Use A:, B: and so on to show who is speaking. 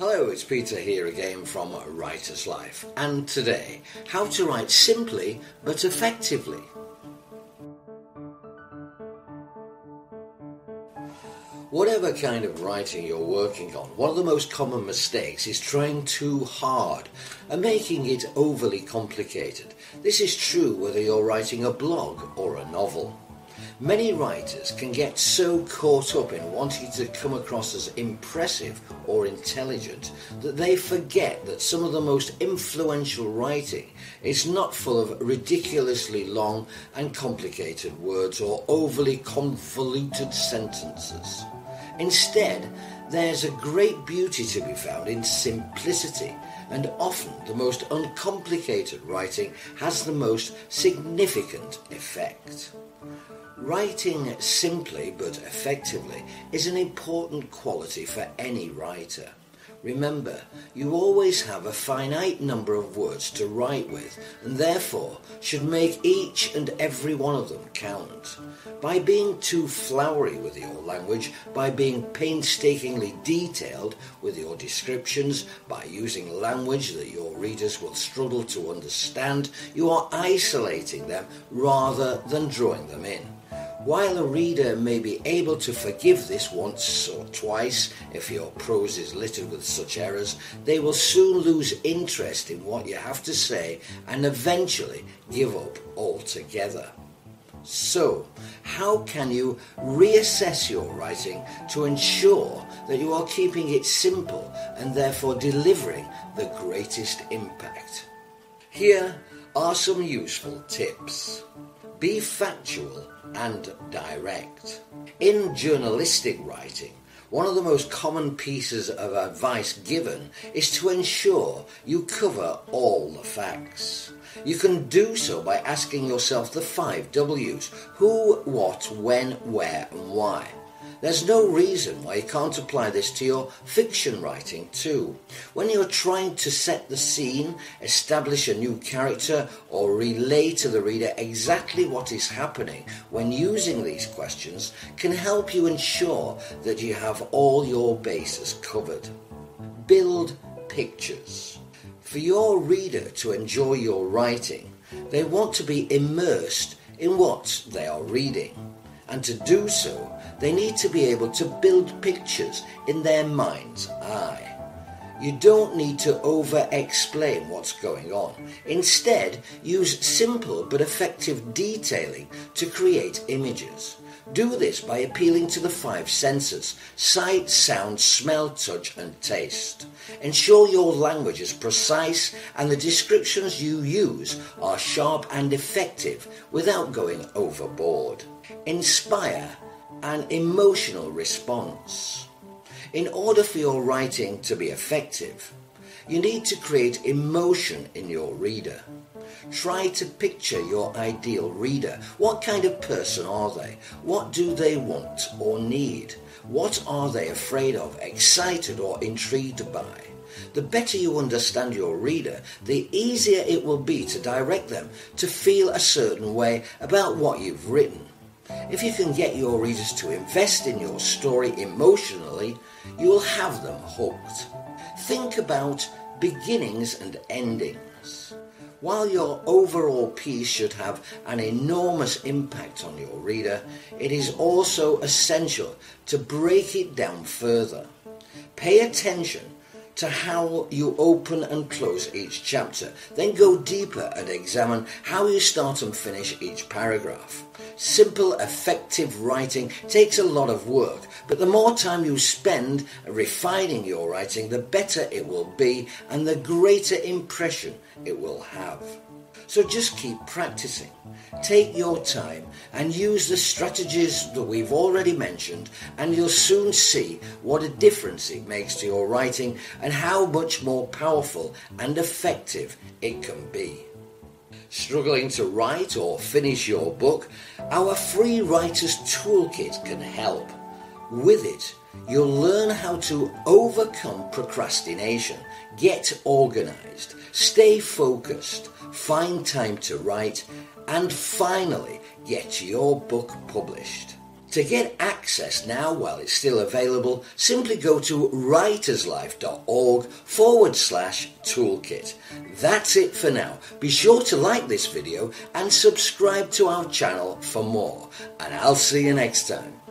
A: Hello, it's Peter here again from Writer's Life, and today, how to write simply but effectively. Whatever kind of writing you're working on, one of the most common mistakes is trying too hard and making it overly complicated. This is true whether you're writing a blog or a novel. Many writers can get so caught up in wanting to come across as impressive or intelligent that they forget that some of the most influential writing is not full of ridiculously long and complicated words or overly convoluted sentences. Instead, there's a great beauty to be found in simplicity, and often the most uncomplicated writing has the most significant effect. Writing simply but effectively is an important quality for any writer. Remember, you always have a finite number of words to write with and therefore should make each and every one of them count. By being too flowery with your language, by being painstakingly detailed with your descriptions, by using language that your readers will struggle to understand, you are isolating them rather than drawing them in. While a reader may be able to forgive this once or twice if your prose is littered with such errors, they will soon lose interest in what you have to say and eventually give up altogether. So, how can you reassess your writing to ensure that you are keeping it simple and therefore delivering the greatest impact? Here are some useful tips. Be factual and direct. In journalistic writing, one of the most common pieces of advice given is to ensure you cover all the facts. You can do so by asking yourself the five W's who, what, when, where, and why. There's no reason why you can't apply this to your fiction writing too. When you're trying to set the scene, establish a new character, or relay to the reader exactly what is happening when using these questions can help you ensure that you have all your bases covered. Build pictures. For your reader to enjoy your writing, they want to be immersed in what they are reading. And to do so, they need to be able to build pictures in their mind's eye. You don't need to over explain what's going on. Instead, use simple but effective detailing to create images. Do this by appealing to the five senses sight, sound, smell, touch, and taste. Ensure your language is precise and the descriptions you use are sharp and effective without going overboard. Inspire an emotional response. In order for your writing to be effective, you need to create emotion in your reader. Try to picture your ideal reader. What kind of person are they? What do they want or need? What are they afraid of, excited, or intrigued by? The better you understand your reader, the easier it will be to direct them to feel a certain way about what you've written. If you can get your readers to invest in your story emotionally, you will have them hooked. Think about beginnings and endings. While your overall piece should have an enormous impact on your reader, it is also essential to break it down further. Pay attention to how you open and close each chapter. Then go deeper and examine how you start and finish each paragraph. Simple, effective writing takes a lot of work, but the more time you spend refining your writing, the better it will be and the greater impression it will have. So just keep practicing. Take your time and use the strategies that we've already mentioned, and you'll soon see what a difference it makes to your writing and how much more powerful and effective it can be. Struggling to write or finish your book? Our free writer's toolkit can help. With it, you'll learn how to overcome procrastination, get organized, stay focused, find time to write, and finally get your book published. To get access now while it's still available, simply go to writerslife.org forward slash toolkit. That's it for now. Be sure to like this video and subscribe to our channel for more. And I'll see you next time.